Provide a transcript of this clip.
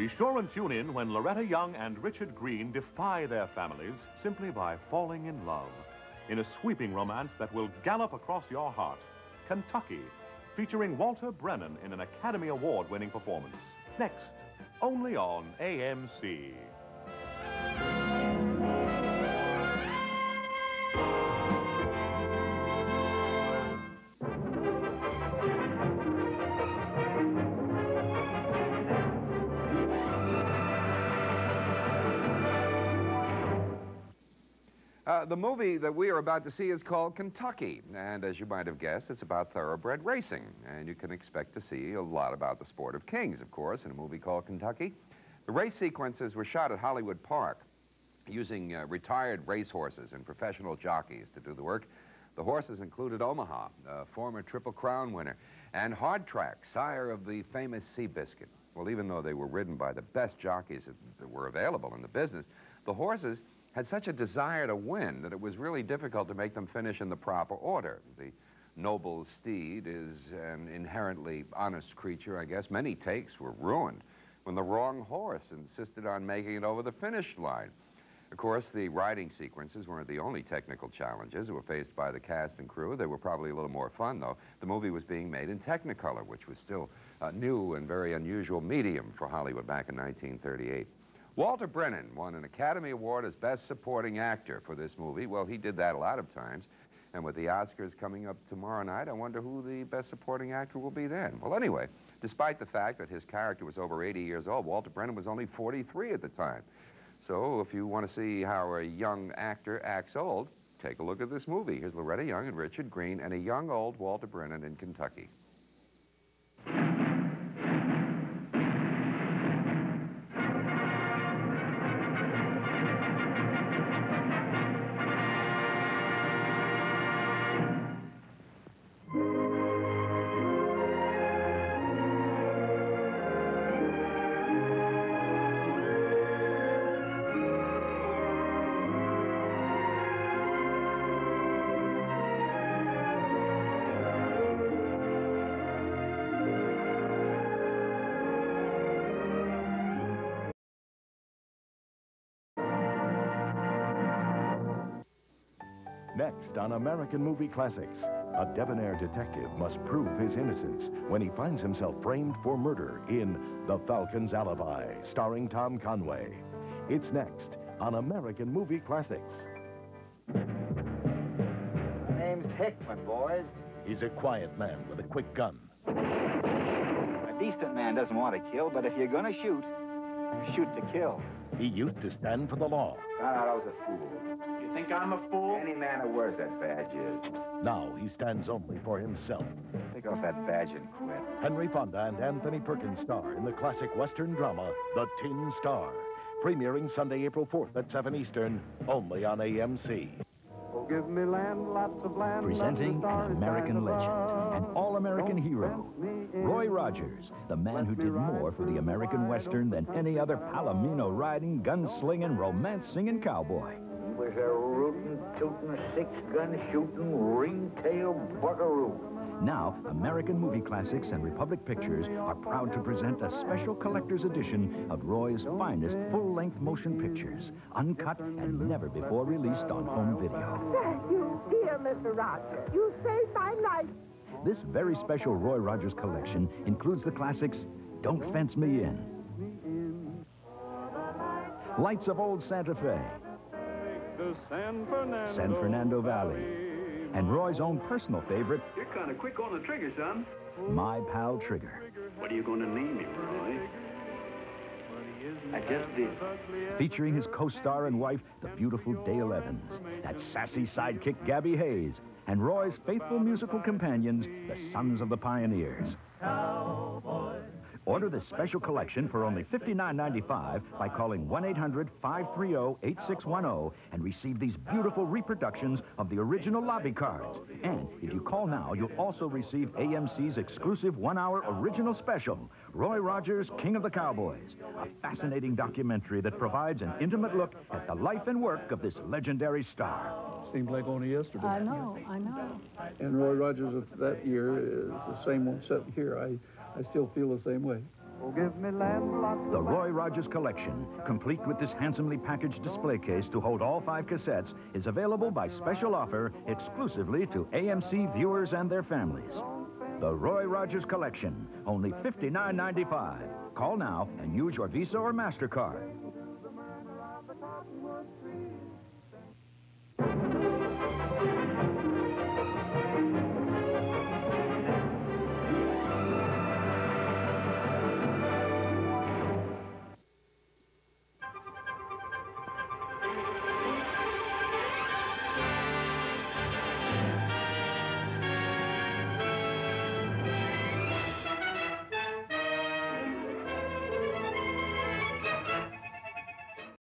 Be sure and tune in when Loretta Young and Richard Greene defy their families simply by falling in love in a sweeping romance that will gallop across your heart. Kentucky, featuring Walter Brennan in an Academy Award-winning performance. Next, only on AMC. Uh, the movie that we are about to see is called Kentucky, and as you might have guessed, it's about thoroughbred racing, and you can expect to see a lot about the sport of kings, of course, in a movie called Kentucky. The race sequences were shot at Hollywood Park using uh, retired racehorses and professional jockeys to do the work. The horses included Omaha, a former Triple Crown winner, and Hard Tack, sire of the famous Seabiscuit. Well, even though they were ridden by the best jockeys that were available in the business, the horses had such a desire to win that it was really difficult to make them finish in the proper order. The noble steed is an inherently honest creature, I guess. Many takes were ruined when the wrong horse insisted on making it over the finish line. Of course, the riding sequences weren't the only technical challenges that were faced by the cast and crew. They were probably a little more fun, though. The movie was being made in Technicolor, which was still a new and very unusual medium for Hollywood back in 1938. Walter Brennan won an Academy Award as Best Supporting Actor for this movie. Well, he did that a lot of times. And with the Oscars coming up tomorrow night, I wonder who the Best Supporting Actor will be then. Well, anyway, despite the fact that his character was over 80 years old, Walter Brennan was only 43 at the time. So if you want to see how a young actor acts old, take a look at this movie. Here's Loretta Young and Richard Greene and a young old Walter Brennan in Kentucky. Next on American Movie Classics, a debonair detective must prove his innocence when he finds himself framed for murder in The Falcon's Alibi, starring Tom Conway. It's next on American Movie Classics. My name's Hickman, boys. He's a quiet man with a quick gun. A decent man doesn't want to kill, but if you're gonna shoot, shoot to kill. He used to stand for the law. Found out I was a fool. You think I'm a fool? Any man who wears that badge is. Now he stands only for himself. Take off that badge and quit. Henry Fonda and Anthony Perkins star in the classic Western drama, The Tin Star. Premiering Sunday, April 4th at 7 Eastern, only on AMC. Give me land, lots of land. Presenting an American legend, an all-American hero. fence me in. Roy Rogers, the man who did more for the American Western than any other Palomino riding, gun-slinging, romance-singing cowboy. He was a rootin', tootin', six-gun shooting, ringtail buckaroo. Now, American Movie Classics and Republic Pictures are proud to present a special collector's edition of Roy's finest full-length motion pictures, uncut and never before released on home video. Thank you, dear Mr. Rogers. You saved my life. This very special Roy Rogers collection includes the classics Don't Fence Me In, Lights of Old Santa Fe, San Fernando, San Fernando Valley, and Roy's own personal favorite, You're kind of quick on the trigger, son. My Pal Trigger. What are you going to name him, Roy? I just did. Featuring his co-star and wife, the beautiful Dale Evans, that sassy sidekick Gabby Hayes, and Roy's faithful musical companions, the Sons of the Pioneers. Order this special collection for only $59.95 by calling 1-800-530-8610 and receive these beautiful reproductions of the original lobby cards. And if you call now, you'll also receive AMC's exclusive one-hour original special, Roy Rogers, King of the Cowboys, a fascinating documentary that provides an intimate look at the life and work of this legendary star. Seems like only yesterday. I know, I know. And Roy Rogers of that year is the same one sitting here. I, I still feel the same way. Oh, give me Lancelot. The Roy Rogers Collection, complete with this handsomely packaged display case to hold all five cassettes, is available by special offer exclusively to AMC viewers and their families. The Roy Rogers Collection, only $59.95. Call now and use your Visa or MasterCard.